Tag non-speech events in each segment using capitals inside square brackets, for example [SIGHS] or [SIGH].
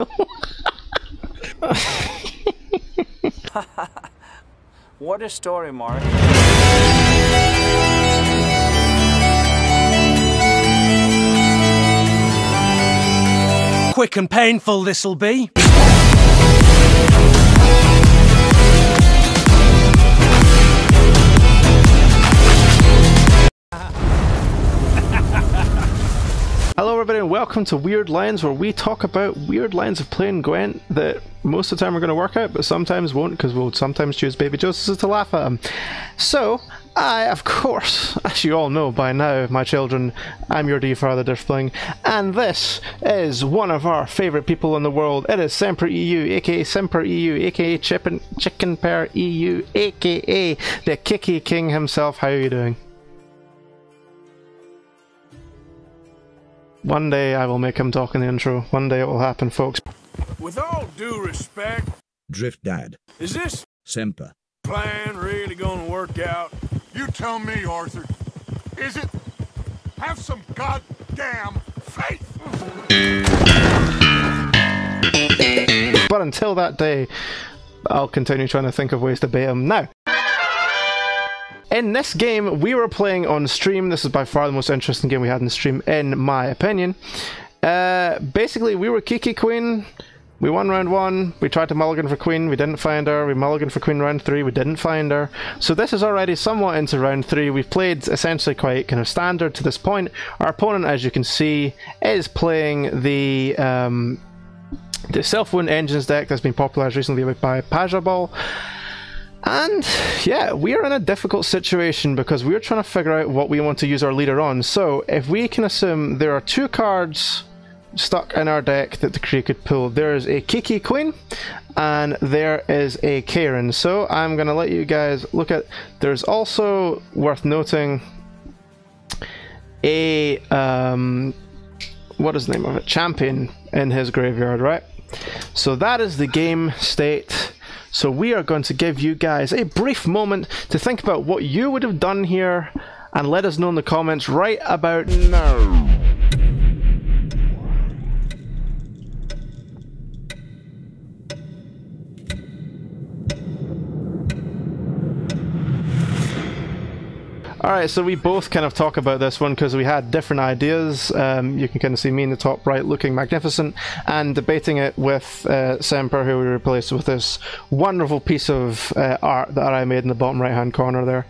[LAUGHS] What a story, Mark. Quick and painful this'll be. Hello, everybody, and welcome to Weird Lines, where we talk about weird lines of playing Gwent that most of the time are going to work out, but sometimes won't, because we'll sometimes choose Baby Joseph to laugh at him. So, I, of course, [LAUGHS] as you all know by now, my children, I'm your dear father, Driftbling, and this is one of our favourite people in the world. It is Semper EU, aka Semper EU, aka Chippen, Chicken Pear EU, aka the Kiki King himself. How are you doing? One day I will make him talk in the intro. One day it will happen, folks. With all due respect, Drift Dad. is this Semper. plan really gonna work out? You tell me, Arthur. Is it? Have some goddamn faith! But until that day, I'll continue trying to think of ways to bait him. Now, in this game, we were playing on stream. This is by far the most interesting game we had in the stream, in my opinion. Uh, basically, we were Kiki Queen. We won round one. We tried to mulligan for Queen. We didn't find her. We mulligan for Queen round three. We didn't find her. So this is already somewhat into round three. We've played essentially quite kind of standard to this point. Our opponent, as you can see, is playing the um, the self-wound engines deck that's been popularized recently by Pajabal. And yeah, we are in a difficult situation because we're trying to figure out what we want to use our leader on. So if we can assume there are two cards stuck in our deck that the crew could pull, there is a Kiki Queen and there is a Kayran. So I'm going to let you guys look at. There's also worth noting a um, what is the name of it? Champion in his graveyard, right? So that is the game state. So we are going to give you guys a brief moment to think about what you would have done here and let us know in the comments right about now. Alright, so we both kind of talk about this one because we had different ideas. Um, you can kind of see me in the top right looking magnificent and debating it with uh, Semper, who we replaced with this wonderful piece of uh, art that I made in the bottom right hand corner there.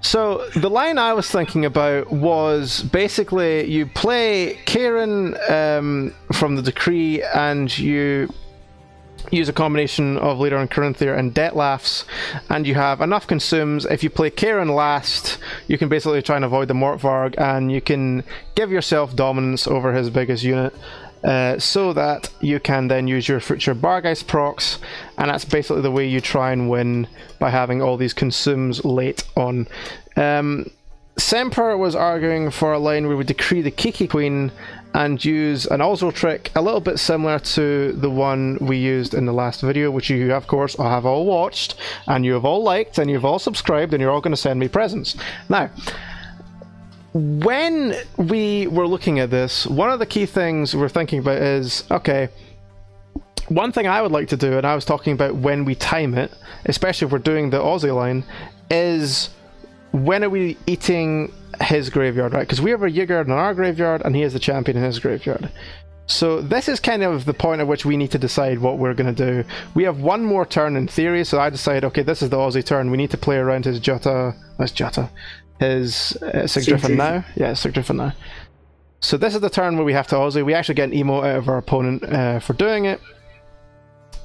So the line I was thinking about was basically you play Kayran um, from the Decree and you use a combination of Leader and Corinthia and Dettlaff, and you have enough consumes. If you play Kayran last, you can basically try and avoid the Morkvarg, and you can give yourself dominance over his biggest unit. Uh, so that you can then use your future Barghest procs, and that's basically the way you try and win by having all these consumes late on. Um, Semper was arguing for a line where we decree the Kiki Queen and use an Oslo trick a little bit similar to the one we used in the last video, which you of course have all watched, and you have all liked, and you've all subscribed, and you're all going to send me presents. Now, when we were looking at this, one of the key things we're thinking about is okay, one thing I would like to do, and I was talking about when we time it, especially if we're doing the Aussie line, is when are we eating his graveyard, right? Because we have a Yigard in our graveyard, and he has the champion in his graveyard. So this is kind of the point at which we need to decide what we're going to do. We have one more turn in theory, so I decide, okay, this is the Aussie turn. We need to play around his Jutta, that's Jutta, his uh, Sigdriffin now. Yeah, Sigdriffin now. So this is the turn where we have to Aussie. We actually get an emo out of our opponent uh, for doing it.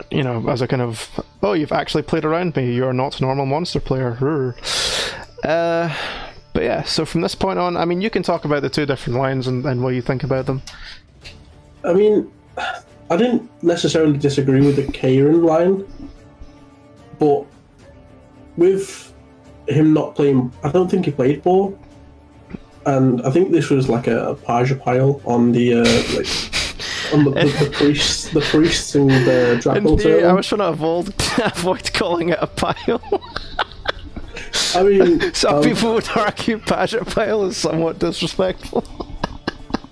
You know, as a kind of, oh, you've actually played around me. You're not a normal monster player. Uh, but yeah, so from this point on, I mean, you can talk about the two different lines and, and what you think about them. I mean, I didn't necessarily disagree with the Kayran line, but with him not playing, I don't think he played ball, and I think this was like a, a Paja pile on the uh, like on the, the, the [LAUGHS] priests, the priests and the In Dracul I was trying to avoid, [LAUGHS] avoid calling it a pile. [LAUGHS] I mean, [LAUGHS] Some um, people would argue Paget pile is somewhat disrespectful.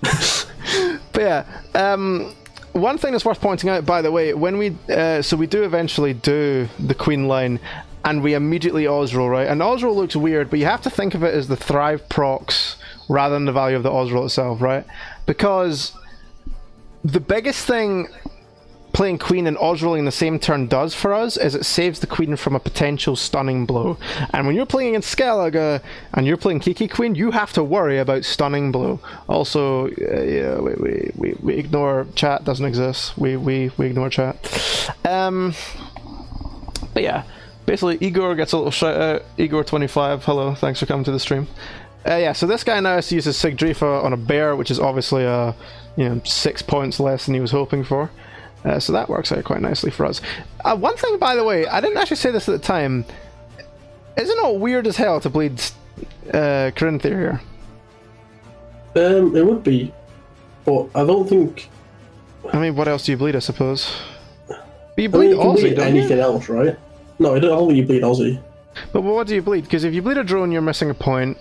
[LAUGHS] but yeah, um, one thing that's worth pointing out, by the way, when we uh, so we do eventually do the Queen line, and we immediately Ozzrel, right? And Ozzrel looks weird, but you have to think of it as the Thrive procs rather than the value of the Ozzrel itself, right? Because the biggest thing playing Queen and Ozzrelling the same turn does for us is it saves the Queen from a potential stunning blow. And when you're playing against Skellige and you're playing Kiki Queen, you have to worry about stunning blow. Also, uh, yeah, we, we, we, we ignore chat, doesn't exist. We, we, we ignore chat. Um, but yeah, basically Igor gets a little shout out. Igor25, hello, thanks for coming to the stream. Uh, yeah, so this guy now uses Sigdrifa on a bear, which is obviously uh, you know six points less than he was hoping for. Uh, so that works out quite nicely for us. Uh, one thing, by the way, I didn't actually say this at the time. Isn't it weird as hell to bleed uh, Corinthia here? Um, it would be, but I don't think. I mean, what else do you bleed, I suppose? But you I mean, bleed you Aussie, bleed don't anything you? else, right? No, I don't, think you bleed Aussie. But what do you bleed? Because if you bleed a drone, you're missing a point.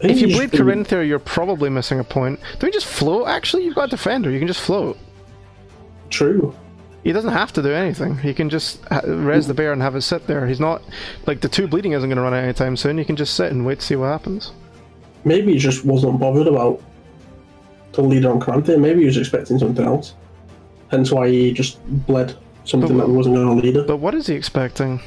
If you bleed Corinthia, you're probably missing a point. Do we just float? Actually, you've got a defender. You can just float. True. He doesn't have to do anything. He can just uh, ha- res the bear and have it sit there. He's not like the two bleeding isn't going to run out anytime soon. You can just sit and wait to see what happens. Maybe he just wasn't bothered about the leader on Cranthea. Maybe he was expecting something else. Hence why he just bled something But- that wasn't going to lead her. But what is he expecting?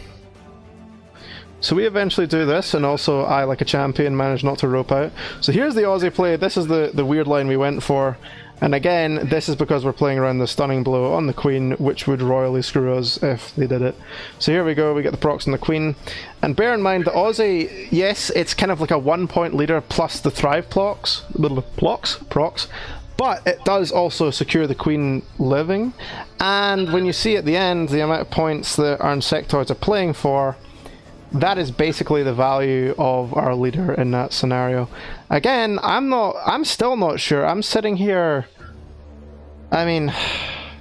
So we eventually do this, and also I, like a champion, manage not to rope out. So here's the Aussie play. This is the, the weird line we went for. And again, this is because we're playing around the stunning blow on the queen, which would royally screw us if they did it. So here we go, we get the procs on the queen. And bear in mind, the Aussie, yes, it's kind of like a one point leader plus the thrive blocks, little blocks, procs. But it does also secure the queen living. And when you see at the end the amount of points that our insectoids are playing for, that is basically the value of our leader in that scenario. Again, I'm not I'm still not sure. I'm sitting here I mean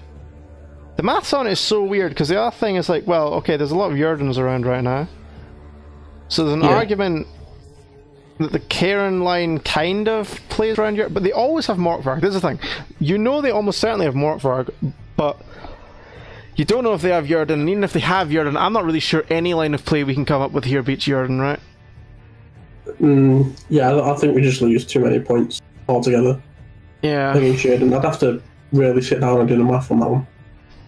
[SIGHS] the maths on it is so weird because the other thing is like, well, okay, there's a lot of Yurdens around right now. So there's an Yeah. argument that the Kayran line kind of plays around here, but they always have Morkvarg. This is the thing. You know they almost certainly have Morkvarg, but you don't know if they have Yurden, and even if they have Yurden, I'm not really sure any line of play we can come up with here beats Yurden, right? Mm, yeah, I I think we just lose too many points altogether Yeah. against Sheridan. I'd have to really sit down and do the math on that one.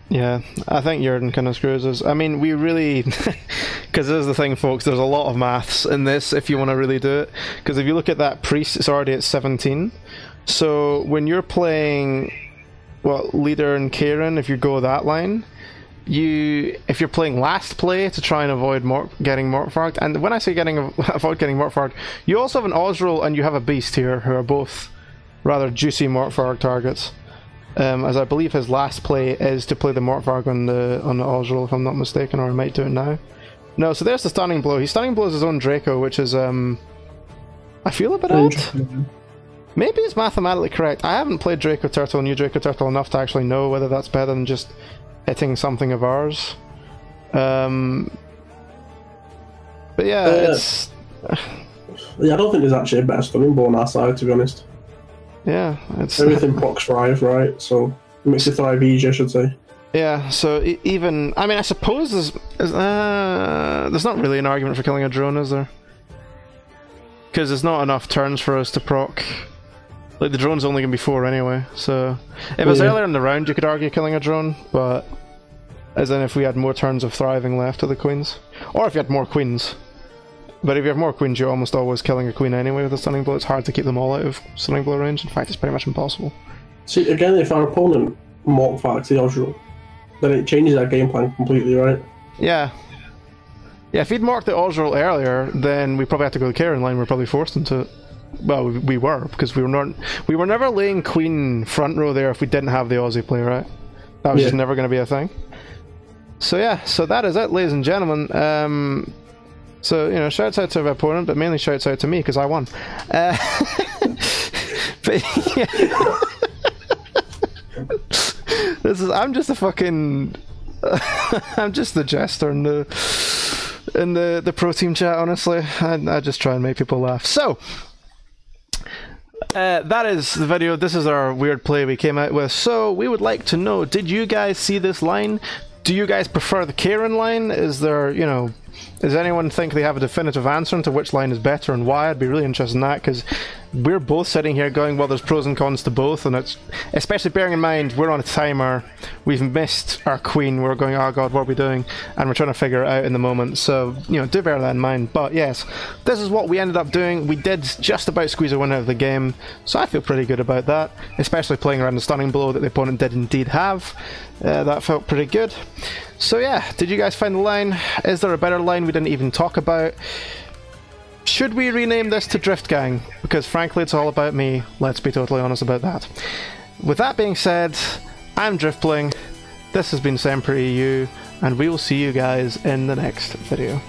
Yeah, I think Jordan kind of screws us. I mean, we really, [LAUGHS] because this is the thing, folks. There's a lot of maths in this if you want to really do it. Because if you look at that priest, it's already at 17. So when you're playing, well, leader and Kayran, if you go that line, you if you're playing last play to try and avoid Mor- getting Morkvarged, and when I say getting [LAUGHS] avoid getting Morkvarged, you also have an Ozzrel and you have a Beast here who are both rather juicy Morkvarg targets. Um, as I believe his last play is to play the Morkvarg on the on the Ozzrel, if I'm not mistaken, or I might do it now. No, so there's the stunning blow. He stunning blows his own Draco, which is um, I feel a bit odd. Maybe it's mathematically correct. I haven't played Draco Turtle, and New Draco Turtle enough to actually know whether that's better than just hitting something of ours. Um, but yeah, Uh, it's Yeah, I don't think there's actually a better stunning blow on our side, to be honest. yeah, it's Everything procs thrive, right? So it makes it thrive easier, I should say. Yeah, so e- even I mean, I suppose there's is, uh, there's not really an argument for killing a drone, is there? Because there's not enough turns for us to proc. Like the drone's only gonna be four anyway, so if it was Yeah. earlier in the round, you could argue killing a drone, but as in if we had more turns of thriving left to the queens, or if you had more queens. But if you have more queens, you're almost always killing a queen anyway with a stunning blow. It's hard to keep them all out of stunning blow range. In fact, it's pretty much impossible. See, again, if our opponent Morkvargs the Ozzrel, then it changes our game plan completely, right? Yeah. Yeah, if he'd marked the Ozzrel earlier, then we probably had to go the Kayran line. We're probably forced into. Well, we, we were because we were not. We were never laying Queen front row there if we didn't have the Aussie play, right? That was Yeah. just never going to be a thing. So yeah, so that is it, ladies and gentlemen. Um, so you know, shouts out to our opponent, but mainly shouts out to me because I won. Uh, [LAUGHS] but yeah. [LAUGHS] this is. I'm just a fucking. [LAUGHS] I'm just the jester in the in the the pro team chat. Honestly, I, I just try and make people laugh. So, uh, that is the video. This is our weird play we came out with. So we would like to know: Did you guys see this line? Do you guys prefer the Kayran line? Is there, you know, does anyone think they have a definitive answer into which line is better and why? I'd be really interested in that because we're both sitting here going, well, there's pros and cons to both, and it's especially bearing in mind we're on a timer, we've missed our queen, we're going, oh god, what are we doing? And we're trying to figure it out in the moment. So, you know, do bear that in mind. But yes, this is what we ended up doing. We did just about squeeze a win out of the game, so I feel pretty good about that, especially playing around the stunning blow that the opponent did indeed have. Uh, that felt pretty good. So yeah, did you guys find the line? Is there a better line we didn't even talk about? Should we rename this to Drift Gang? Because frankly, it's all about me. Let's be totally honest about that. With that being said, I'm Driftbling. This has been Semper EU, and we will see you guys in the next video.